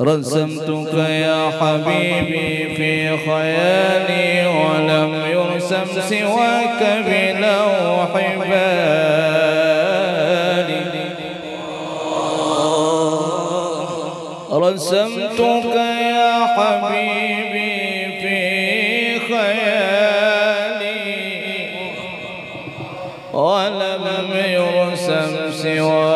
رسمتك يا حبيبي في خيالي ولم يرسم سواك بلوح بالي رسمتك يا حبيبي في خيالي ولم يرسم سواك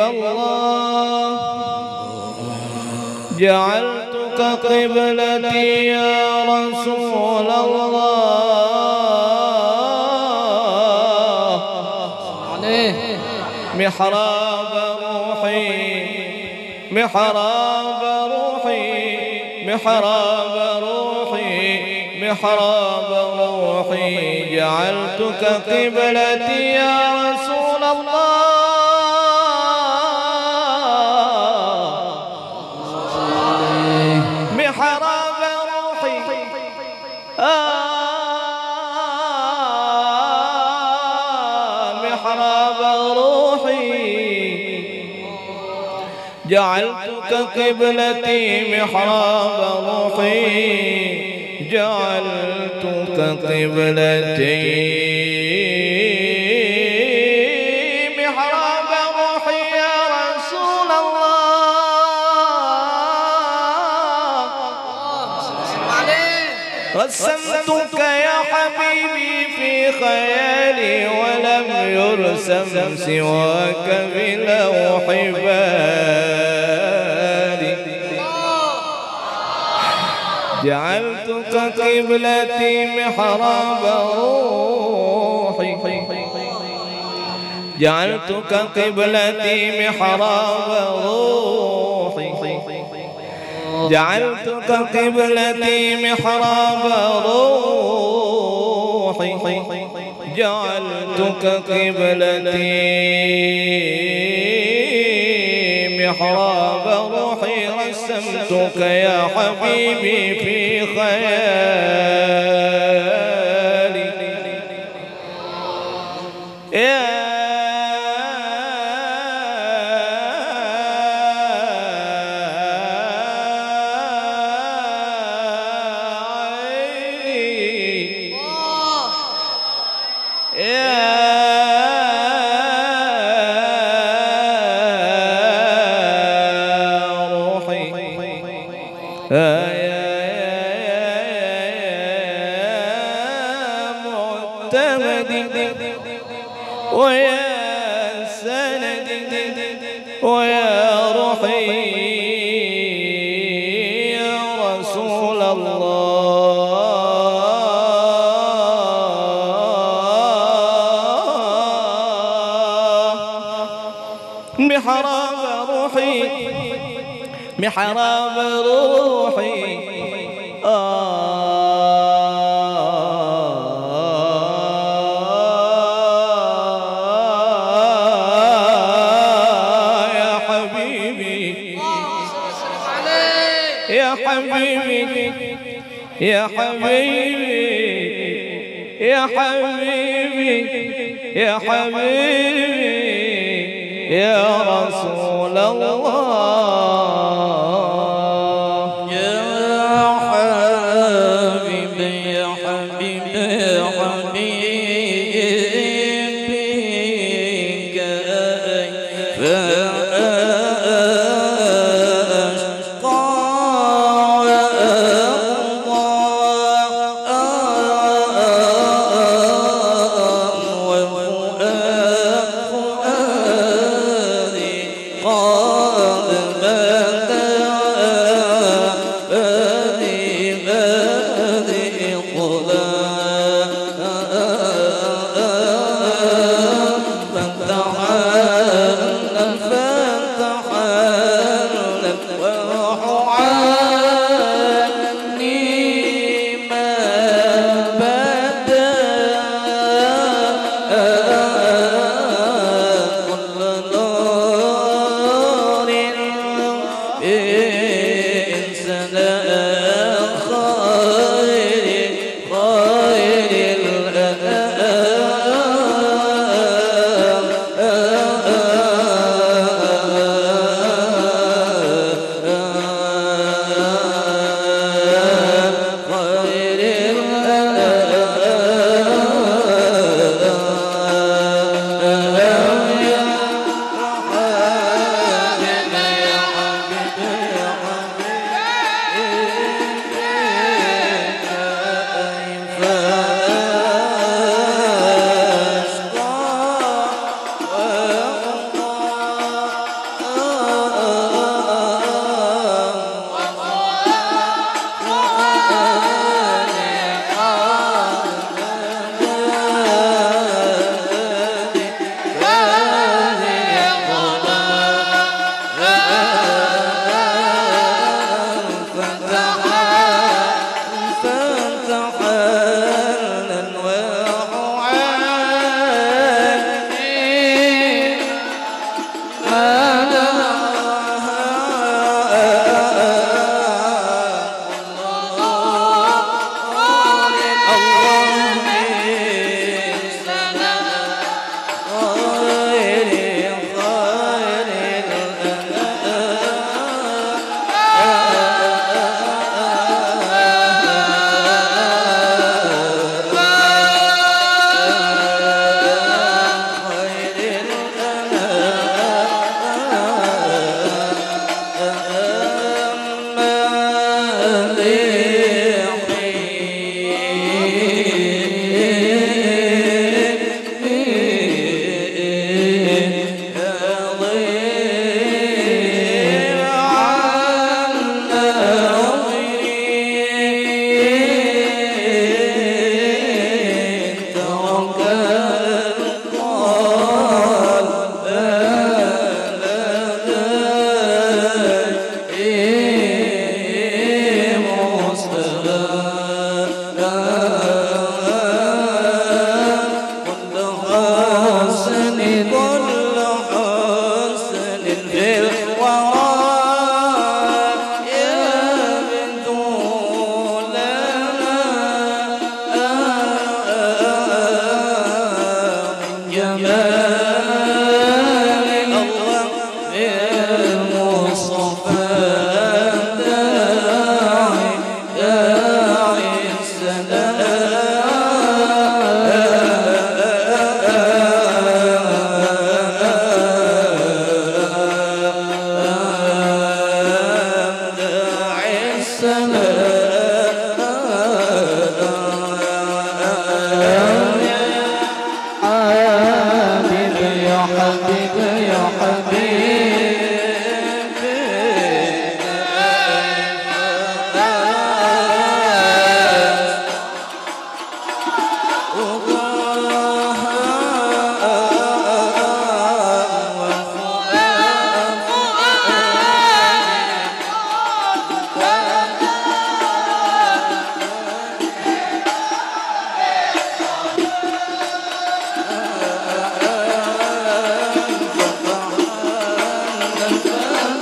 الله. جعلتك قبلتي يا رسول الله. محراب روحي محراب روحي محراب روحي محراب روحي. جعلتك قبلتي يا رسول قبلتي محراب روحي جعلتك قبلتي. محراب روحي يا رسول الله. رسمتك يا حبيبي في خيالي ولم يرسم سواك بلوح بالي جعلتك قبلتي محراب روحي. جعلتك قبلتي محراب روحي. جعلتك قبلتي محراب روحي. جعلتك قبلتي رسمتك يا حبيبي في خيالي معتمدي ويا سندي ويا روحي يا رسول الله. محراب روحي محراب روحي. يا حبيبي يا حبيبي يا حبيبي يا رسول الله. وفؤاد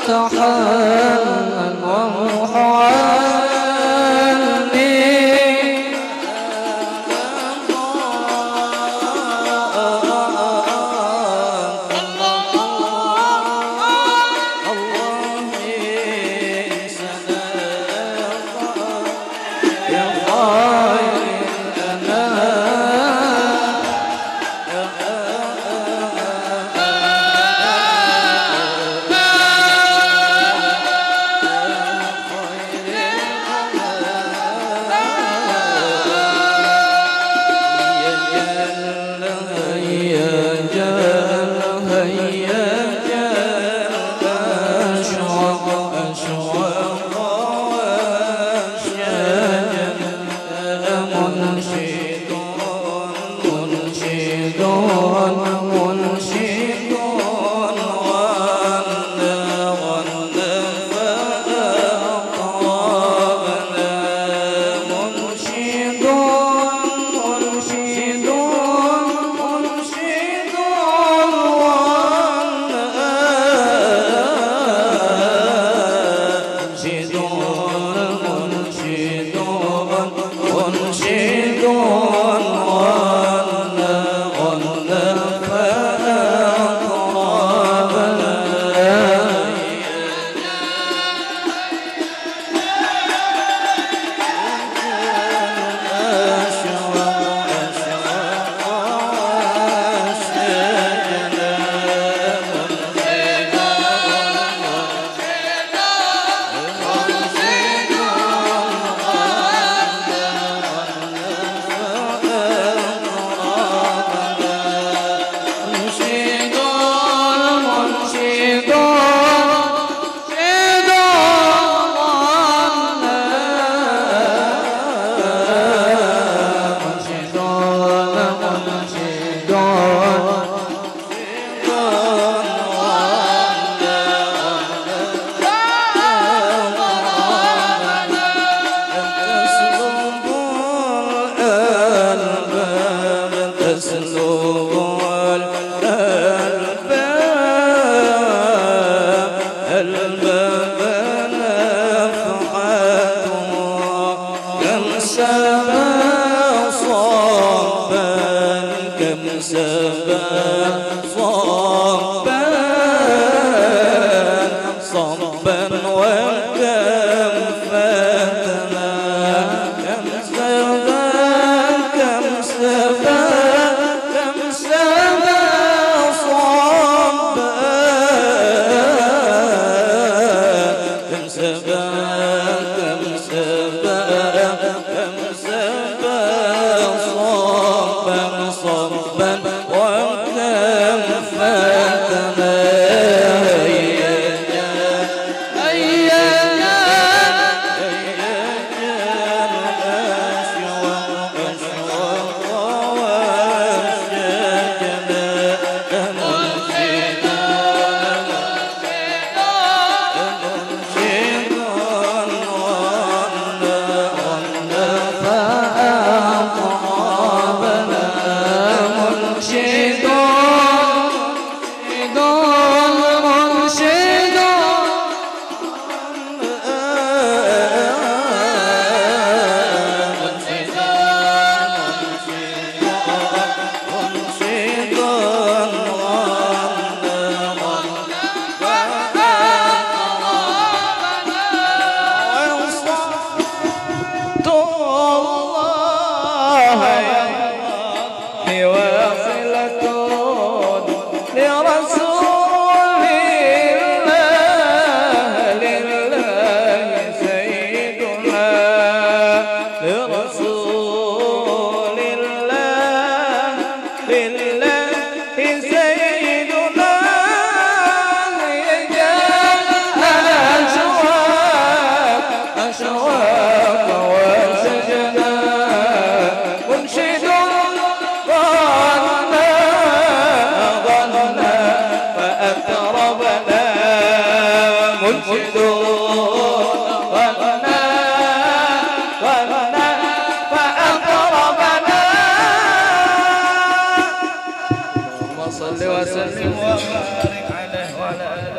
فتحا وروحا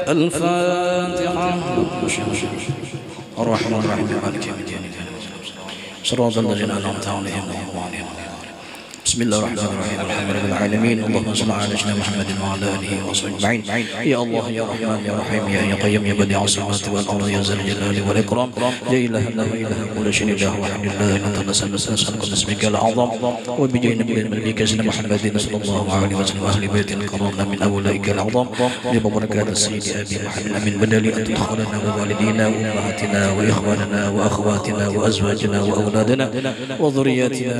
الفاتحة الرحمن الرحيم مالك يوم الدين صراط الذين أنعمت عليهم بسم الله الرحمن الرحيم الحمد لله العالمين اللهم صل على سيدنا محمد وعلى اله وصحبه اجمعين يا الله يا رحمن يا رحيم يا قيوم يا بديع السماوات والارض يا ذا الجلال والاكرام لا اله الا هو اله كل شيء له والحمد لله انت نسال نسالك باسمك الاعظم وبجاه نبي الملك سيدنا محمد صلى الله عليه وسلم واهل بيت الكرام من اولئك الاعظم ببركات السيد ابي محمد من بدل ان تدخلنا ووالدينا وامهاتنا واخواننا واخواتنا وازواجنا واولادنا وذرياتنا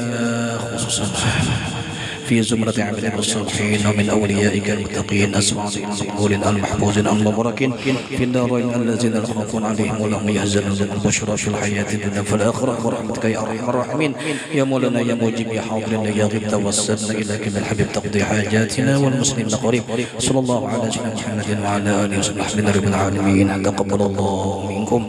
خصوصا في زمرة عبد الصالحين ومن أوليائك المتقين أسمع المقبول المحفوظ المباركين في الدارين الذين لا عليهم ولا هم يحزنون. البشرى في الحياة الدنيا في الآخرة. برحمتك يا أرحم الراحمين. يا مولانا يا موجب يا حاضر يا غيب توسلنا إليك بالحبيب تقضي حاجاتنا والمسلمين قريب. صلى الله على سيدنا محمد وعلى آله وصحبه رب العالمين تقبل الله منكم.